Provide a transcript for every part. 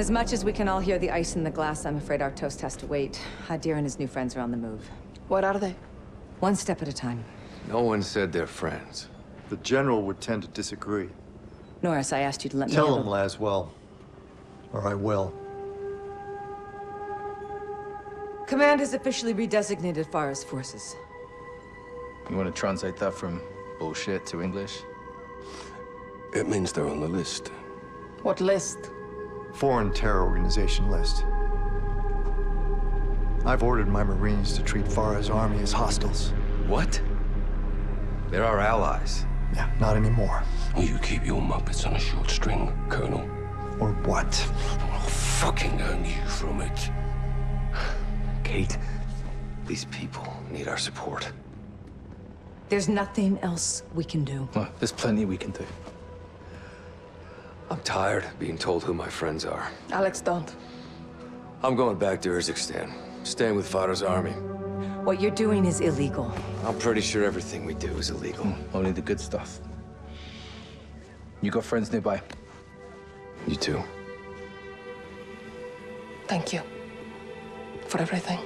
As much as we can all hear the ice in the glass, I'm afraid our toast has to wait. Hadir and his new friends are on the move. What are they? One step at a time. No one said they're friends. The General would tend to disagree. Norris, I asked you to let me Tell handle- him, Laswell. Or I will. Command has officially redesignated Farah's forces. You want to translate that from bullshit to English? It means they're on the list. What list? Foreign terror organization list. I've ordered my Marines to treat Farah's army as hostiles. What? They're our allies. Yeah, not anymore. Will you keep your muppets on a short string, Colonel. Or what? I'll fucking earn you from it. Kate, these people need our support. There's nothing else we can do. Well, there's plenty we can do. I'm tired of being told who my friends are. Alex, don't. I'm going back to Urzikstan, staying with Farah's army. What you're doing is illegal. I'm pretty sure everything we do is illegal. Hmm, only the good stuff. You got friends nearby? You too. Thank you. For everything.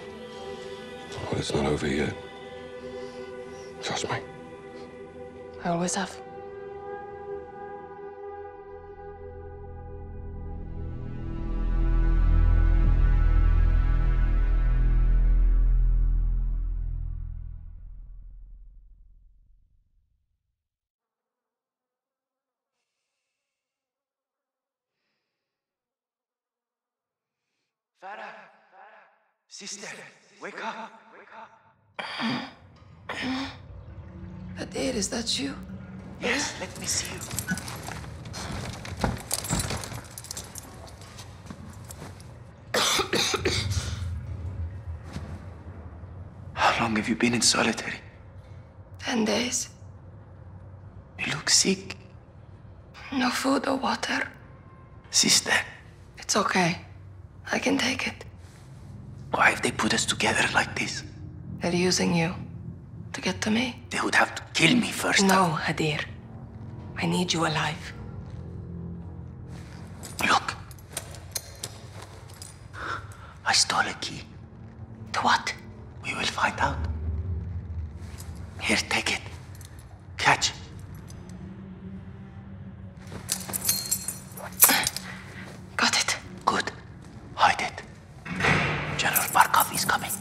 Well, it's not over yet. Trust me. I always have. Sister, wake up! Wake up! Hadir, is that you? Yes, let me see you. How long have you been in solitary? Ten days. You look sick. No food or water. Sister, It's okay. I can take it. Why have they put us together like this? They're using you to get to me. They would have to kill me first. No, Hadir. I need you alive. Look. I stole a key. To what? We will find out. Here, take it. Catch. Got it. Good. Hide it. General Barkov is coming.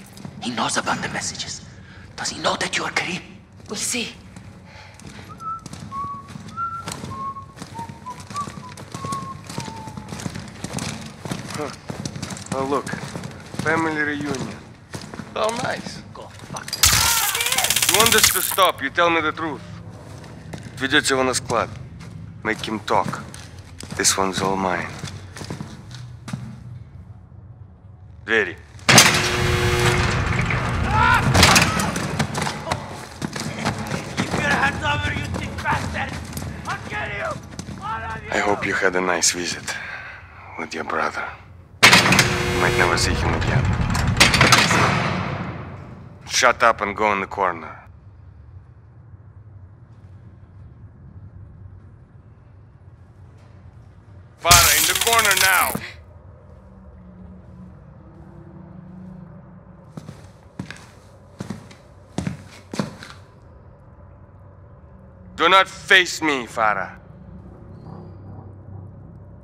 He knows about the messages. Does he know that you are Karim? We'll see. Oh, look. Family reunion. Oh, nice. Go fuck. You want us to stop, you tell me the truth. Ведете его на склад. Make him talk. This one's all mine. Двери. You sick bastard! I'll kill you! All of you! I hope you had a nice visit with your brother. You might never see him again. Shut up and go in the corner. Farah, in the corner now! Do not face me, Farah.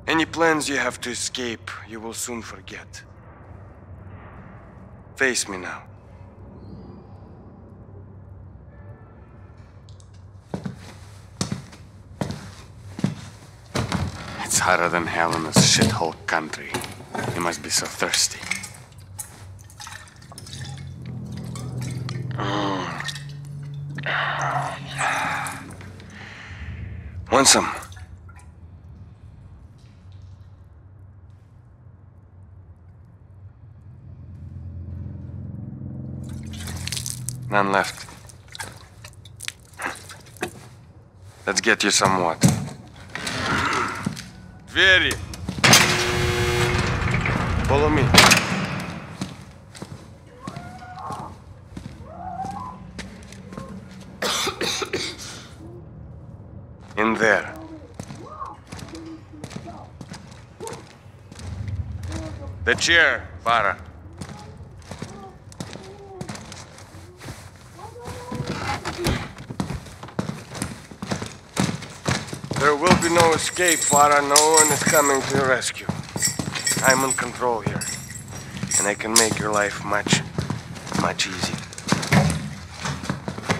Any plans you have to escape, you will soon forget. Face me now. It's hotter than hell in this shithole country. You must be so thirsty. солнцем. None left. Let's get you some water. Двери! Follow me. Chair, Farah. There will be no escape, Farah. No one is coming to your rescue. I'm in control here. And I can make your life much, much easier.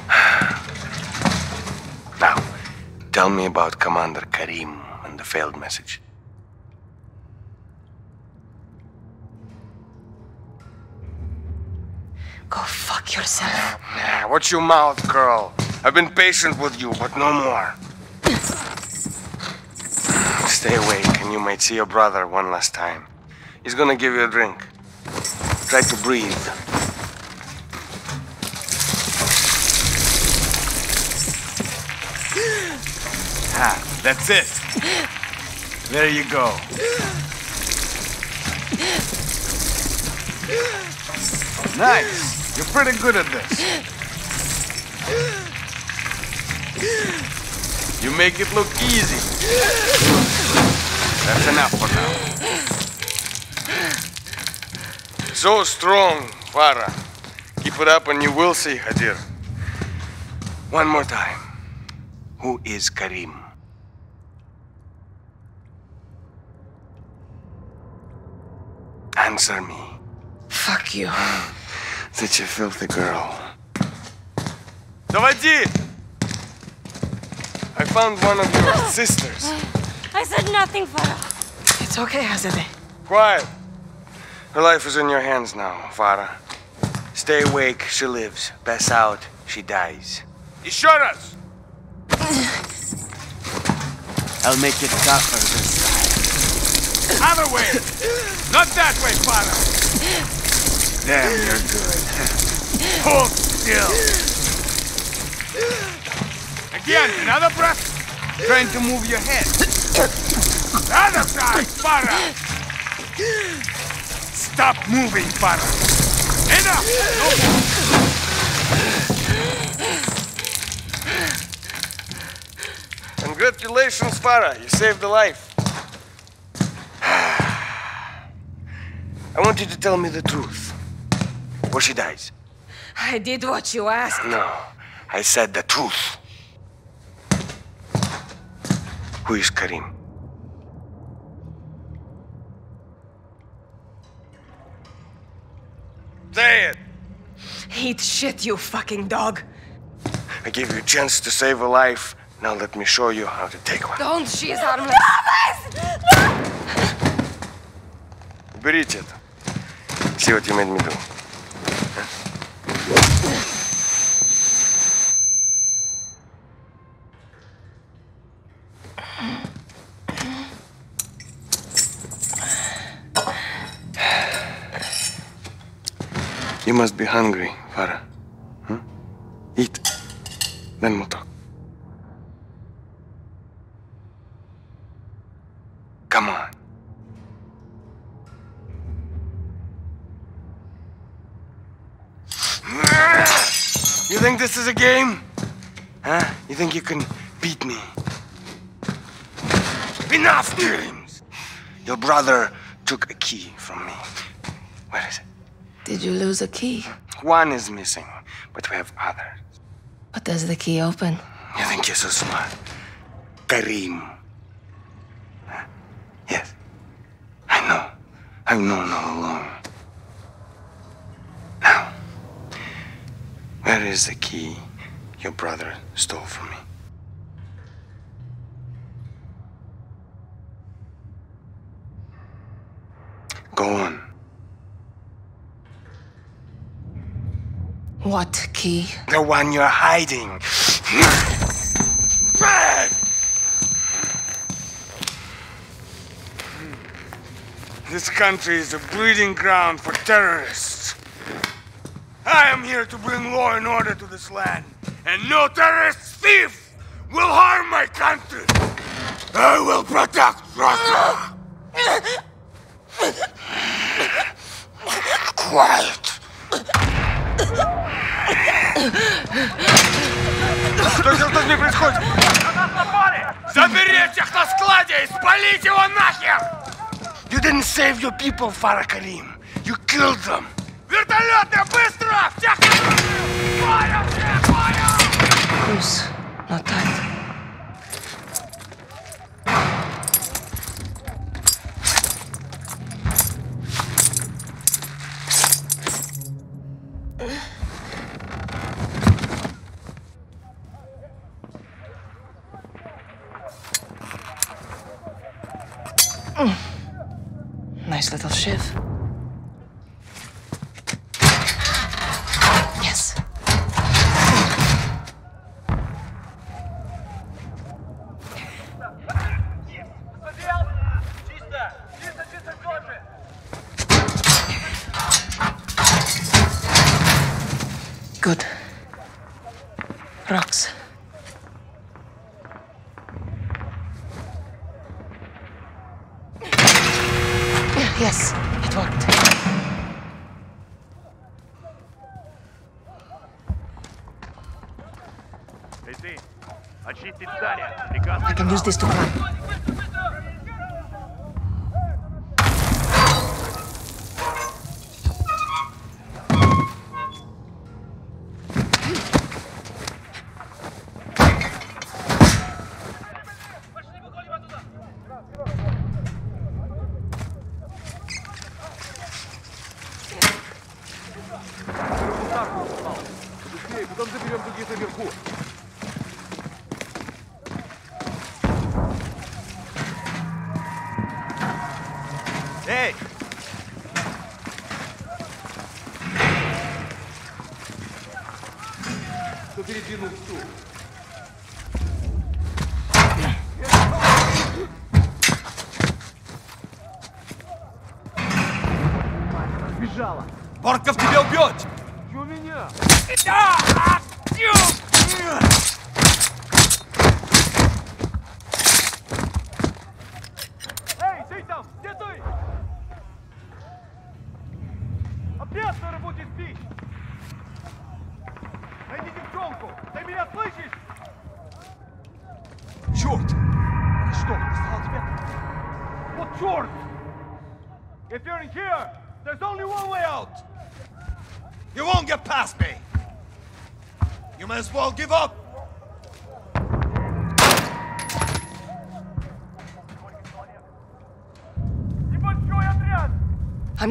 now, tell me about Commander Karim and the failed message. Go fuck yourself. Nah, watch your mouth, girl. I've been patient with you, but no more. Stay awake, and you might see your brother one last time. He's gonna give you a drink. Try to breathe. Ha, that's it. There you go. Nice. You're pretty good at this. You make it look easy. That's enough for now. So strong, Farah. Keep it up and you will see, Hadir. One more time. Who is Karim? Answer me. Fuck you. Such a filthy girl. Заводи! I found one of your sisters. I said nothing, Farah. It's okay, Hazade. Quiet. Her life is in your hands now, Farah. Stay awake, she lives. Pass out, she dies. Еще раз! I'll make it tougher this time. Other way! Not that way, father! Damn, you're good. Hold still. Again, another breath. Trying to move your head. The other side, Farah! Stop moving, Farah! Enough! No. Congratulations, Farah. You saved a life. I want you to tell me the truth. Or she dies. I did what you asked. No, I said the truth. Who is Karim? Say it! Eat shit, you fucking dog. I gave you a chance to save a life. Now let me show you how to take one. Don't, she is harmless. Уберите это. See what you made me do. You must be hungry, Farah. Is a game? Huh? You think you can beat me? Enough games! Your brother took a key from me. Where is it? Did you lose a key? One is missing, but we have others. What does the key open? You think you're so smart? Karim. Huh? Yes. I know. I've known all along. Now, where is the key your brother stole from me? Go on. What key? The one you're hiding. This country is a breeding ground for terrorists. I am here to bring law and order to this land. And no terrorist thief will harm my country. I will protect Russia. Quiet. Что сейчас с ней происходит? Заберите их на складе и спалите его нахер! You didn't save your people, Farah Karim. You killed them. Вертолеты, быстро! Всех! Фая, всех, Good. Rocks. Yes, it worked. I can use this to climb. быстрее, потом заберем других наверху.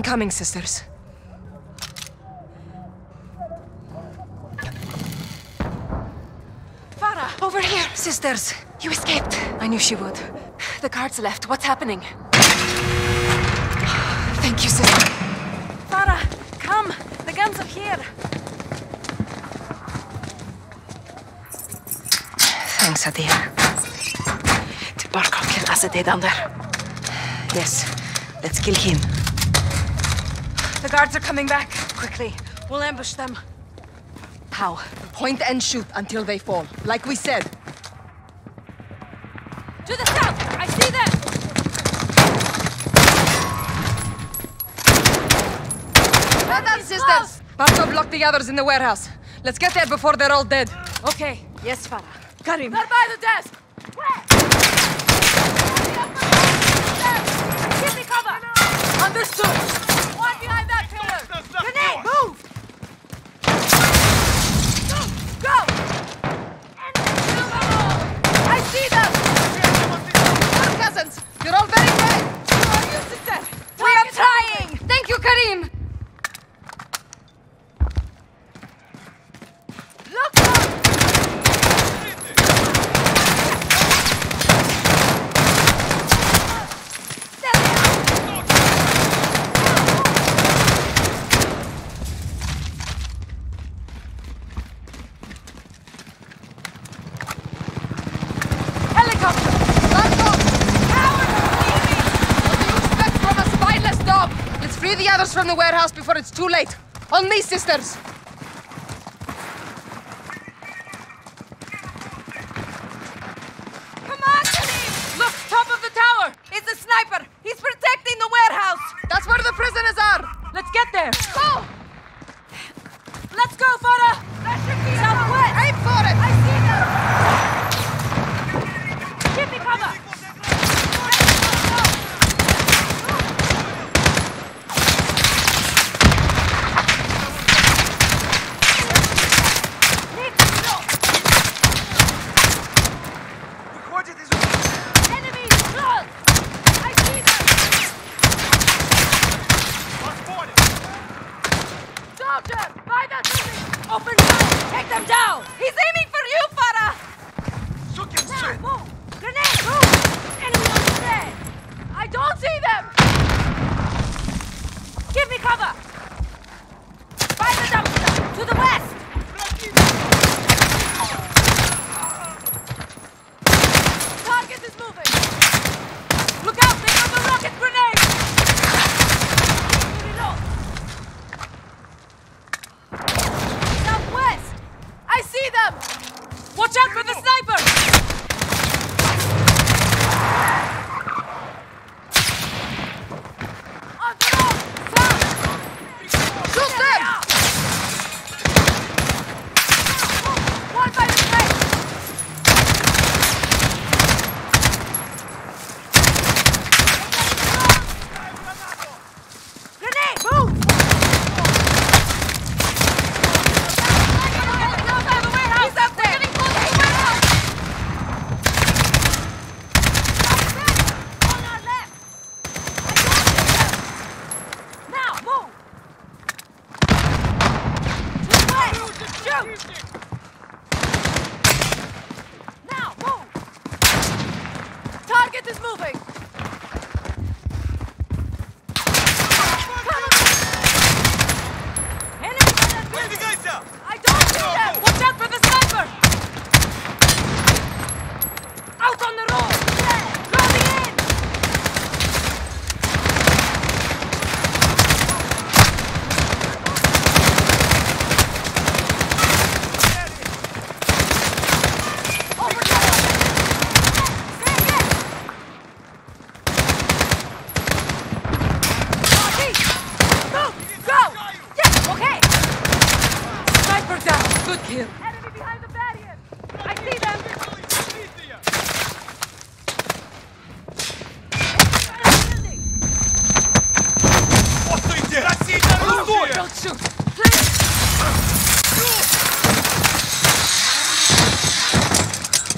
Coming, sisters. Farah! Over here, sisters. You escaped. I knew she would. The guards left. What's happening? Thank you, sister. Farah, come. The guns are here. Thanks, Hadir. Did Barkov kill Azadeh down there? Yes. Let's kill him. The guards are coming back. Quickly. We'll ambush them. How? Point and shoot until they fall. Like we said. To the south! I see them! Done, sisters! Barkov blocked the others in the warehouse. Let's get there before they're all dead. Okay. Yes, Farah. Karim. They're by the desk! Give me cover! Understood! One behind that pillar! Grenade! Move! Go! I see them! Your On me, sisters! Come on, Janine! Look, top of the tower! It's a sniper! He's protecting the warehouse! That's where the prisoners are! Let's get there! Go! Let's go, Farah!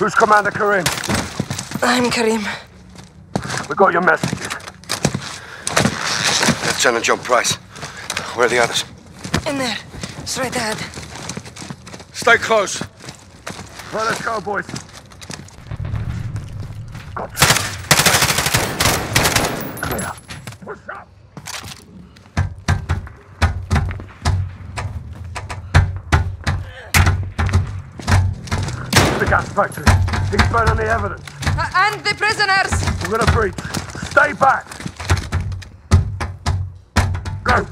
Who's Commander Karim? I'm Karim. We got your messages. Lieutenant John Price. Where are the others? In there. Straight ahead. Stay close. Right, let's go, boys. Clear. Push up. The gas factory. He's burning the evidence. Uh, and the prisoners! We're gonna breach. Stay back. Go.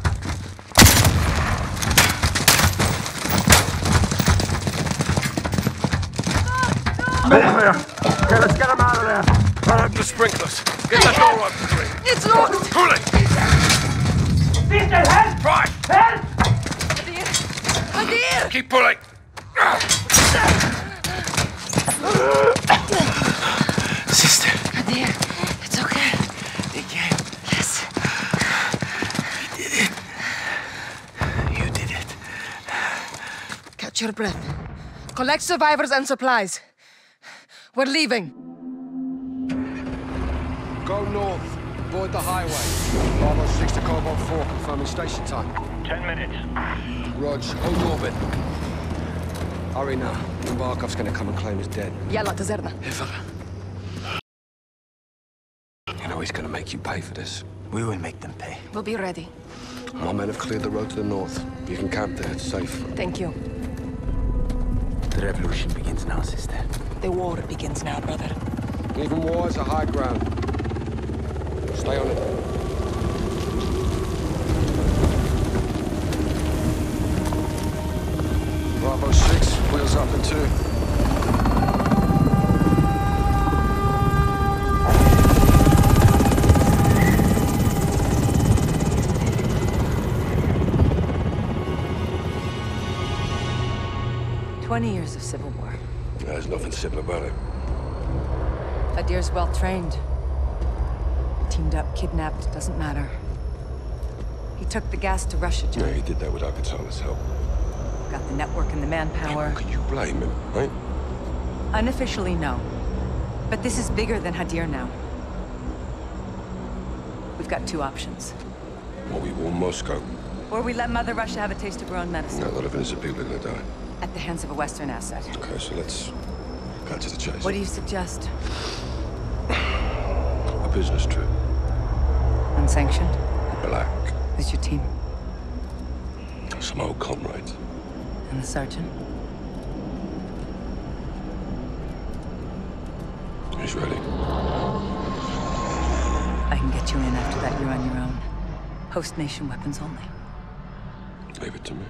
All clear. Okay, let's get him out of there. Run up the sprinklers. Get that door open. It's locked! Pull it. Right. Hadir! Keep pulling. Sister, Hadir, it's okay. they came. Yes. You did it. You did it. Catch your breath. Collect survivors and supplies. We're leaving. Go north. Avoid the highway. Bravo 6 to Cobalt 4, confirming station time. Ten minutes. Rog, hold orbit. Hurry now. Barkov's gonna come and claim us dead. Yalla, Tazerna. You know he's gonna make you pay for this. We will make them pay. We'll be ready. My men have cleared the road to the north. You can camp there. It's safe. Thank you. The revolution begins now, sister. The war begins now, brother. Even war is a high ground. Stay on it. 20 years of civil war. There's nothing simple about it. Hadir's well trained. Teamed up, kidnapped, doesn't matter. He took the gas to Russia, John. Yeah, he did that without Katana's help. Got the network and the manpower. Can you blame him, right? Unofficially, no. But this is bigger than Hadir now. We've got two options. Or we warn Moscow. Or we let Mother Russia have a taste of her own medicine. Not a lot of innocent people are gonna die. At the hands of a Western asset. Okay, so let's cut to the chase. What do you suggest? A business trip. Unsanctioned? Black. Who's your team? Some old comrades. And the sergeant? He's ready. I can get you in after that. You're on your own. Host nation weapons only. Leave it to me.